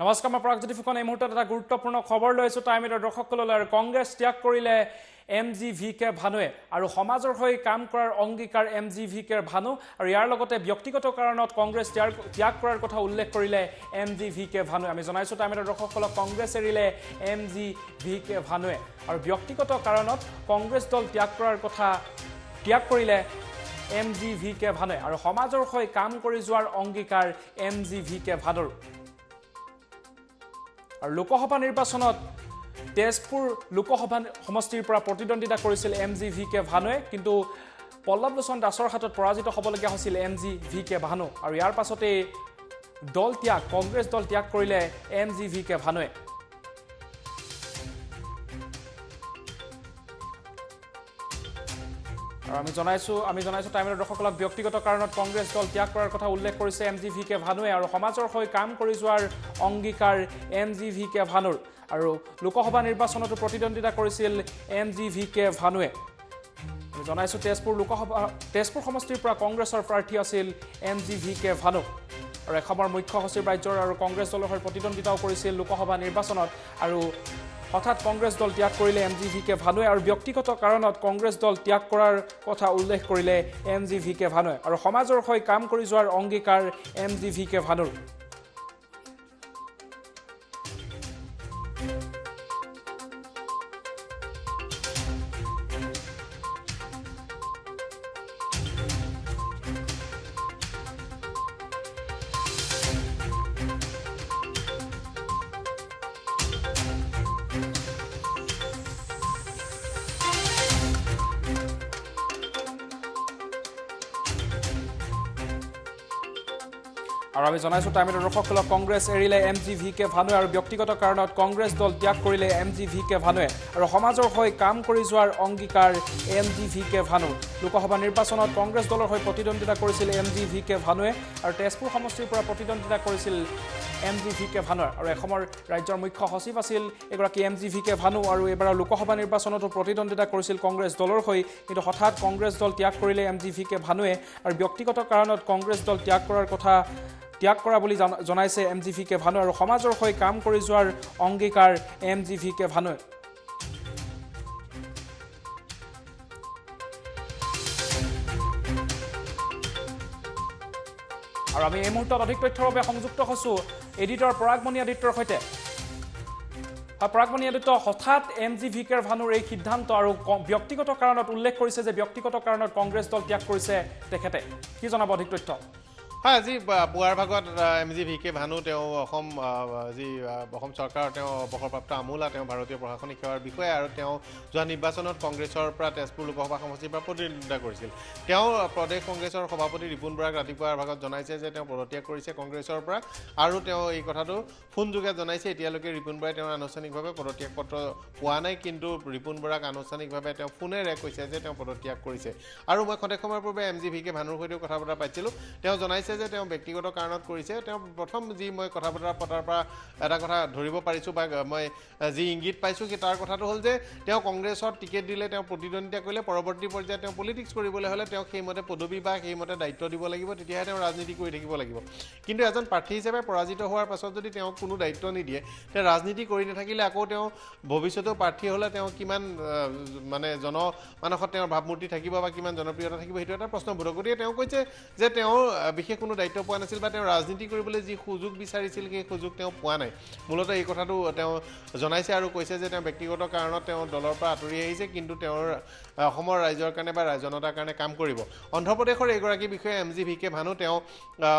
নমস্কাৰ মই পৰাগজ্যোতি ফুকন। এই মুহূৰ্তত এটা গুৰুত্বপূৰ্ণ খবৰ লৈ আছোঁ। টাইম এইটৰ দৰ্শকসকললৈ আৰু কংগ্ৰেছ ত্যাগ কৰিলে এম জি ভি কে ভানুৱে আৰু সমাজৰ হৈ কাম কৰাৰ অংগীকাৰ এম জি ভি কেৰ ভানু। আৰু ইয়াৰ লগতে ব্যক্তিগত কাৰণত কংগ্ৰেছ ত্যাগ ত্যাগ কৰাৰ কথা উল্লেখ কৰিলে এম জি ভি কে ভানুৱে। আমি জনাইছোঁ টাইম এইটৰ দৰ্শকসকলক কংগ্ৰেছ এৰিলে এম জি ভি কে ভানুৱে। আৰু ব্যক্তিগত কাৰণত কংগ্ৰেছ দল ত্যাগ কৰাৰ কথা ত্যাগ কৰিলে এম জি ভি কে ভানুৱে। আৰু সমাজৰ হৈ কাম কৰি যোৱাৰ অংগীকাৰ এম জি ভি কে ভানুৰ। আৰু লোকসভা নিৰ্বাচনত তেজপুৰ লোকসভা সমষ্টিৰ পৰা প্ৰতিদ্বন্দ্বিতা কৰিছিল এম জি ভি কে ভানুৱে কিন্তু পল্লৱ লোচন দাসৰ হাতত পৰাজিত হ'বলগীয়া হৈছিল M G V K Bhanu. আৰু ইয়াৰ পাছতেই দল ত্যাগ কংগ্ৰেছ দল ত্যাগ কৰিলে এম জি ভি কে ভানুৱে। আৰু আমি জনাইছোঁ আমি জনাইছোঁ টাইমৰ দৰ্শকসকলক ব্যক্তিগত কাৰণত কংগ্ৰেছ দল ত্যাগ কৰাৰ কথা উল্লেখ কৰিছে এম জি ভি কে ভানুৱে আৰু সমাজৰ হৈ কাম কৰি যোৱাৰ অংগীকাৰ এম জি ভি কে ভানুৰ। আৰু লোকসভা নিৰ্বাচনতো প্ৰতিদ্বন্দ্বিতা কৰিছিল এম জি ভি কে ভানুৱে। আমি জনাইছোঁ তেজপুৰ লোকসভা তেজপুৰ সমষ্টিৰ পৰা কংগ্ৰেছৰ প্ৰাৰ্থী আছিল M G V K Bhanu. আৰু এসময়ৰ মুখ্য সচিব ৰাজ্যৰ আৰু কংগ্ৰেছ দলৰ হৈ প্ৰতিদ্বন্দ্বিতাও কৰিছিল লোকসভা নিৰ্বাচনত। আৰু হঠাৎ কংগ্ৰেছ দল ত্যাগ কৰিলে এম জি ভি কে ভানুৱে আৰু ব্যক্তিগত কাৰণত কংগ্ৰেছ দল ত্যাগ কৰাৰ কথা উল্লেখ কৰিলে এম জি ভি কে ভানুৱে। আৰু সমাজৰ হৈ কাম কৰি যোৱাৰ অংগীকাৰ এম জি ভি কে ভানুৰ। আৰু আমি জনাইছোঁ টাইমত দৰ্শকসকলক কংগ্ৰেছ এৰিলে এম জি ভি কে ভানুৱে আৰু ব্যক্তিগত কাৰণত কংগ্ৰেছ দল ত্যাগ কৰিলে এম জি ভি কে ভানুৱে আৰু সমাজৰ হৈ কাম কৰি যোৱাৰ অংগীকাৰ M G V K Bhanu. Lok Sabha নিৰ্বাচনত কংগ্ৰেছ দলৰ হৈ প্ৰতিদ্বন্দ্বিতা কৰিছিল এম জি ভি কে ভানুৱে আৰু তেজপুৰ সমষ্টিৰ পৰা প্ৰতিদ্বন্দ্বিতা কৰিছিল এম জি ভি কে ভানুৱে। আৰু এসময়ৰ ৰাজ্যৰ মুখ্য সচিব আছিল এগৰাকী M G V K Bhanu আৰু এইবাৰ লোকসভা নিৰ্বাচনতো প্ৰতিদ্বন্দ্বিতা কৰিছিল কংগ্ৰেছ দলৰ হৈ। কিন্তু হঠাৎ কংগ্ৰেছ দল ত্যাগ কৰিলে এম জি ভি কে ভানুৱে আৰু ব্যক্তিগত কাৰণত কংগ্ৰেছ দল ত্যাগ কৰাৰ কথা ত্যাগ কৰা বুলি জন- জনাইছে M G V K Bhanu আৰু সমাজৰ হৈ কাম কৰি যোৱাৰ অংগীকাৰ এম জি ভি কে ভানুৱে। আৰু আমি এই মুহূৰ্তত অধিক তথ্যৰ বাবে সংযুক্ত হৈছোঁ এডিটৰ পৰাগমণি আদিত্যৰ সৈতে। পৰাগমণি আদিত্য হঠাৎ এম জি ভি কেৰ ভানুৰ এই সিদ্ধান্ত আৰু ক- ব্যক্তিগত কাৰণত উল্লেখ কৰিছে যে ব্যক্তিগত কাৰণত কংগ্ৰেছ দল ত্যাগ কৰিছে তেখেতে। কি জনাব অধিক তথ্য? হয় আজি পুৱাৰ ভাগত M G V K Bhanu তেওঁ অসম যি অসম চৰকাৰৰ তেওঁ অৱসৰপ্ৰাপ্ত আমোলা তেওঁ ভাৰতীয় প্ৰশাসনিক সেৱাৰ বিষয়া আৰু তেওঁ যোৱা নিৰ্বাচনত কংগ্ৰেছৰ পৰা তেজপুৰ লোকসভা সমষ্টিৰ পৰা প্ৰতিদ্বন্দ্বিতা কৰিছিল। তেওঁ প্ৰদেশ কংগ্ৰেছৰ সভাপতি ৰিপুণ বৰাক ৰাতিপুৱাৰ ভাগত জনাইছে যে তেওঁ পদত্যাগ কৰিছে কংগ্ৰেছৰ পৰা আৰু তেওঁ এই কথাটো ফোনযোগে জনাইছে। এতিয়ালৈকে ৰিপুণ বৰাই তেওঁৰ আনুষ্ঠানিকভাৱে পদত্যাগ পত্ৰ পোৱা নাই কিন্তু ৰিপুণ বৰাক আনুষ্ঠানিকভাৱে তেওঁ ফোনেৰে কৈছে যে তেওঁ পদত্যাগ কৰিছে। আৰু মই ক্ষণে সময়ৰ পূৰ্বে এম জি ভি কে ভানুৰ সৈতেও কথা বতৰা পাতিছিলোঁ তেওঁ জনাইছে যে তেওঁ ব্যক্তিগত কাৰণত কৰিছে তেওঁ প্ৰথম যি মই কথা বতৰা পতাৰ পৰা এটা কথা ধৰিব পাৰিছোঁ বা মই যি ইংগিত পাইছোঁ সেই তাৰ কথাটো হ'ল যে তেওঁ কংগ্ৰেছত টিকেট দিলে তেওঁ প্ৰতিদ্বন্দ্বিতা কৰিলে পৰৱৰ্তী পৰ্যায়ত তেওঁ পলিটিক্স কৰিবলৈ হ'লে তেওঁক সেইমতে পদবী বা সেইমতে দায়িত্ব দিব লাগিব তেতিয়াহে তেওঁ ৰাজনীতি কৰি থাকিব লাগিব। কিন্তু এজন প্ৰাৰ্থী হিচাপে পৰাজিত হোৱাৰ পাছত যদি তেওঁক কোনো দায়িত্ব নিদিয়ে তেওঁ ৰাজনীতি কৰি নাথাকিলে আকৌ তেওঁ ভৱিষ্যতেও প্ৰাৰ্থী হ'লে তেওঁ কিমান মানে জনমানসত তেওঁৰ ভাৱমূৰ্তি থাকিব বা কিমান জনপ্ৰিয়তা থাকিব সেইটো এটা প্ৰশ্নবোধক। গতিকে তেওঁ কৈছে যে তেওঁ আহ, বিশেষ কোনো দায়িত্ব পোৱা নাছিল বা তেওঁ ৰাজনীতি কৰিবলৈ যি সুযোগ বিচাৰিছিল সেই সুযোগ তেওঁ পোৱা নাই। মূলতঃ এই কথাটো তেওঁ জনাইছে আৰু কৈছে যে তেওঁ ব্যক্তিগত কাৰণত তেওঁ দলৰ পৰা আঁতৰি আহিছে কিন্তু তেওঁৰ অসমৰ ৰাইজৰ কাৰণে বা জনতাৰ কাৰণে কাম কৰিব। অন্ধ্ৰপ্ৰদেশৰ এগৰাকী বিষয়া M G V K Bhanu তেওঁ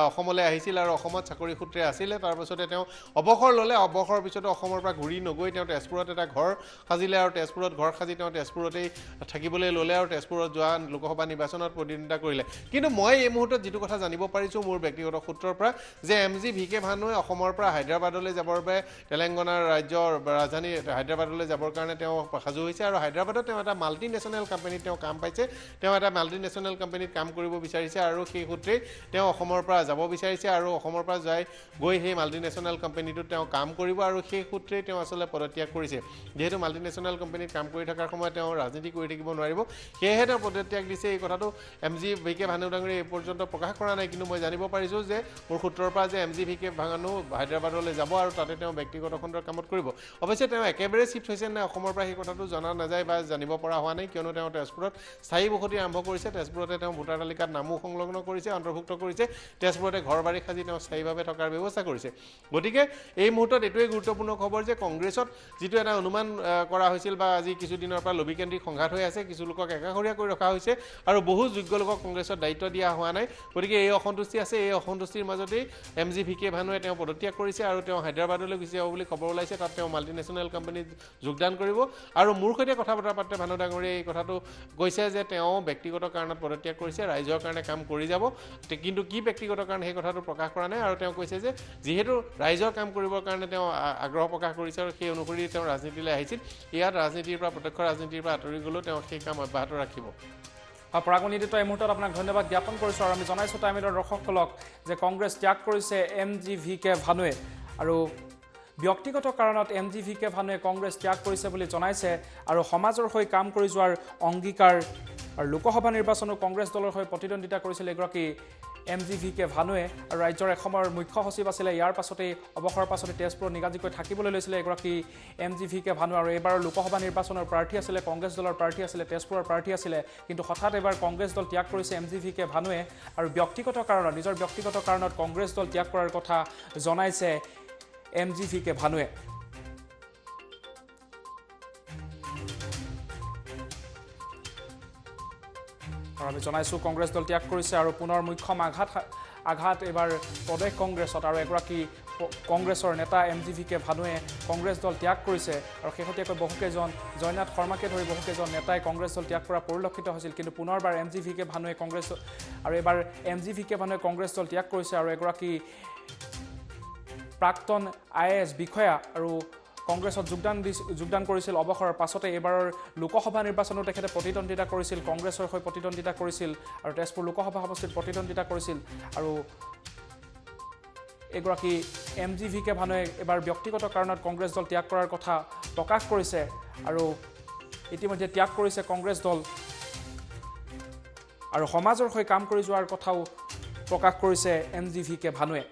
অসমলৈ আহিছিল আৰু অসমত চাকৰি সূত্ৰে আছিলে। তাৰপাছতে তেওঁ অৱসৰ ল'লে। অৱসৰৰ পিছতো অসমৰ পৰা ঘূৰি নগৈ তেওঁ তেজপুৰত এটা ঘৰ সাজিলে আৰু তেজপুৰত ঘৰ সাজি তেওঁ তেজপুৰতেই থাকিবলৈ ল'লে আৰু তেজপুৰত যোৱা লোকসভা নিৰ্বাচনত প্ৰতিদ্বন্দ্বিতা কৰিলে। কিন্তু মই এই মুহূৰ্তত যিটো কথা জানিব পাৰিছোঁ মোৰ ব্যক্তিগত সূত্ৰৰ পৰা যে এম জি ভি কে ভানুৱে অসমৰ পৰা হায়দৰাবাদলৈ যাবৰ বাবে তেলেংগানাৰ ৰাজ্যৰ ৰাজধানী হায়দৰাবাদলৈ যাবৰ কাৰণে তেওঁ সাজু হৈছে আৰু হায়দৰাবাদত তেওঁ এটা মাল্টি নেশ্যনেল কোম্পানীত তেওঁ কাম পাইছে। তেওঁ এটা মাল্টি নেশ্যনেল কোম্পানীত কাম কৰিব বিচাৰিছে আৰু সেই সূত্ৰেই তেওঁ অসমৰ পৰা যাব বিচাৰিছে আৰু অসমৰ পৰা যাই গৈ সেই মাল্টি নেশ্যনেল কোম্পানীটোত তেওঁ কাম কৰিব আৰু সেই সূত্ৰেই তেওঁ আচলতে পদত্যাগ কৰিছে। যিহেতু মাল্টি নেশ্যনেল কোম্পানীত কাম কৰি থকাৰ সময়ত তেওঁ ৰাজনীতি কৰি থাকিব নোৱাৰিব সেয়েহে তেওঁ পদত্যাগ দিছে। এই কথাটো M G V K Bhanu ডাঙৰীয়ে এই পৰ্যন্ত প্ৰকাশ কৰা নাই কিন্তু মই জানিব পাৰিছোঁ যে মোৰ সূত্ৰৰ পৰা যে M G V K Bhanu হায়দৰাবাদলৈ যাব আৰু তাতে তেওঁ ব্যক্তিগত খণ্ডৰ কামত কৰিব। অৱশ্যে তেওঁ একেবাৰে চিফ্ট হৈছে নে অসমৰ পৰা সেই কথাটো জনা নাযায় বা জানিব পৰা হোৱা নাই কিয়নো তেওঁ তেজপুৰত স্থায়ী বসতি আৰম্ভ কৰিছে। তেজপুৰতে তেওঁ ভোটাৰ তালিকাত নামো সংলগ্ন কৰিছে অন্তৰ্ভুক্ত কৰিছে। তেজপুৰতে ঘৰ বাৰী সাজি তেওঁ স্থায়ীভাৱে থকাৰ ব্যৱস্থা কৰিছে। গতিকে এই মুহূৰ্তত এইটোৱেই গুৰুত্বপূৰ্ণ খবৰ যে কংগ্ৰেছত যিটো এটা অনুমান কৰা হৈছিল বা আজি কিছুদিনৰ পৰা লবিকেন্দ্ৰিক সংঘাত হৈ আছে কিছু লোকক একাষৰীয়া কৰি ৰখা হৈছে আৰু বহু যোগ্য লোকক কংগ্ৰেছত দায়িত্ব দিয়া হোৱা নাই। গতিকে এই অসন্তুষ্টি আছে। এই অসন্তুষ্টিৰ মাজতেই এম জি ভি কে ভানুৱে তেওঁ পদত্যাগ কৰিছে আৰু তেওঁ হায়দৰাবাদলৈ গুচি যাব বুলি খবৰ ওলাইছে। তাত তেওঁ মাল্টি নেশ্যনেল কোম্পানীত যোগদান কৰিব। আৰু মোৰ সৈতে কথা বতৰা পাতোতে ভানু ডাঙৰীয়াই। এই কথাটো কৈছে যে তেওঁ ব্যক্তিগত কাৰণত পদত্যাগ কৰিছে ৰাইজৰ কাৰণে কাম কৰি যাব। কিন্তু কি ব্যক্তিগত কাৰণ সেই কথাটো প্ৰকাশ কৰা নাই আৰু তেওঁ কৈছে যে যিহেতু ৰাইজৰ কাম কৰিবৰ কাৰণে তেওঁ আগ্ৰহ প্ৰকাশ কৰিছে আৰু সেই অনুসৰি তেওঁ ৰাজনীতিলৈ আহিছিল ইয়াত ৰাজনীতিৰ পৰা প্ৰত্যক্ষ ৰাজনীতিৰ পৰা আঁতৰি গ'লেও তেওঁ সেই কাম অব্যাহত ৰাখিব। হয় পৰাগণিত এই মুহূৰ্তত আপোনাক ধন্যবাদ জ্ঞাপন কৰিছোঁ আৰু আমি জনাইছোঁ টাইমিলৰ দৰ্শকসকলক যে কংগ্ৰেছ ত্যাগ কৰিছে এম জি ভি কে ভানুৱে। আৰু ব্যক্তিগত কাৰণত এম জি ভি কে ভানুৱে কংগ্ৰেছ ত্যাগ কৰিছে বুলি জনাইছে আৰু সমাজৰ হৈ কাম কৰি যোৱাৰ অংগীকাৰ আৰু লোকসভা নিৰ্বাচনো কংগ্ৰেছ দলৰ হৈ প্ৰতিদ্বন্দ্বিতা কৰিছিল এগৰাকী এম জি ভি কে ভানুৱে আৰু ৰাজ্যৰ এসময়ৰ মুখ্য সচিব আছিলে। ইয়াৰ পাছতেই অৱসৰৰ পাছতে তেজপুৰত নিগাজিকৈ থাকিবলৈ লৈছিলে এগৰাকী M G V K Bhanu আৰু এইবাৰৰ লোকসভা নিৰ্বাচনৰ প্ৰাৰ্থী আছিলে কংগ্ৰেছ দলৰ প্ৰাৰ্থী আছিলে তেজপুৰৰ প্ৰাৰ্থী আছিলে। কিন্তু হঠাৎ এইবাৰ কংগ্ৰেছ দল ত্যাগ কৰিছে এম জি ভি কে ভানুৱে আৰু ব্যক্তিগত কাৰণত নিজৰ ব্যক্তিগত কাৰণত কংগ্ৰেছ দল ত্যাগ কৰাৰ কথা জনাইছে। এম জি ভি কে ভানুৱে। আৰু আমি জনাইছোঁ কংগ্ৰেছ দল ত্যাগ কৰিছে আৰু পুনৰ মুখ্যম আঘাত আঘাত এইবাৰ প্ৰদেশ কংগ্ৰেছত আৰু এগৰাকী কংগ্ৰেছৰ নেতা এম জি ভি কে ভানুৱে কংগ্ৰেছ দল ত্যাগ কৰিছে। আৰু শেহতীয়াকৈ বহুকেইজন জয়নাথ শৰ্মাকে ধৰি বহুকেইজন নেতাই কংগ্ৰেছ দল ত্যাগ কৰা পৰিলক্ষিত হৈছিল। কিন্তু পুনৰবাৰ এম জি ভি কে ভানুৱে কংগ্ৰেছ আৰু এইবাৰ এম জি ভি কে ভানুৱে কংগ্ৰেছ দল ত্যাগ কৰিছে আৰু এগৰাকী প্ৰাক্তন আই এছ বিষয়া আৰু কংগ্ৰেছত যোগদান দি যোগদান কৰিছিল অৱসৰৰ পাছতে এইবাৰৰ লোকসভা নিৰ্বাচনো তেখেতে প্ৰতিদ্বন্দ্বিতা কৰিছিল কংগ্ৰেছৰ হৈ প্ৰতিদ্বন্দ্বিতা কৰিছিল আৰু তেজপুৰ লোকসভা সমষ্টিত প্ৰতিদ্বন্দ্বিতা কৰিছিল আৰু এগৰাকী এম জি ভি কে ভানুৱে এইবাৰ ব্যক্তিগত কাৰণত কংগ্ৰেছ দল ত্যাগ কৰাৰ কথা প্ৰকাশ কৰিছে আৰু ইতিমধ্যে ত্যাগ কৰিছে কংগ্ৰেছ দল আৰু সমাজৰ হৈ কাম কৰি যোৱাৰ কথাও প্ৰকাশ কৰিছে এম জি ভি কে ভানুৱে।